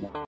Bye.